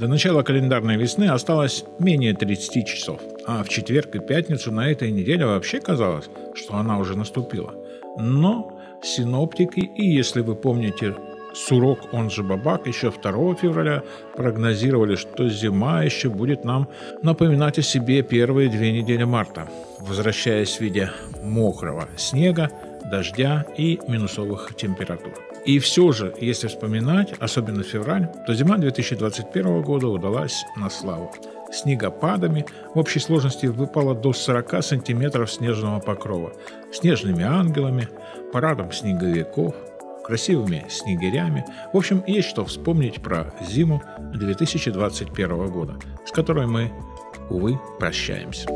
До начала календарной весны осталось менее 30 часов, а в четверг и пятницу на этой неделе вообще казалось, что она уже наступила. Но синоптики, и если вы помните Сурок, он же Бабак, еще 2 февраля прогнозировали, что зима еще будет нам напоминать о себе первые две недели марта, возвращаясь в виде мокрого снега, дождя и минусовых температур. И все же, если вспоминать, особенно февраль, то зима 2021 года удалась на славу. Снегопадами в общей сложности выпало до 40 сантиметров снежного покрова, снежными ангелами, парадом снеговиков – красивыми снегирями. В общем, есть что вспомнить про зиму 2021 года, с которой мы, увы, прощаемся.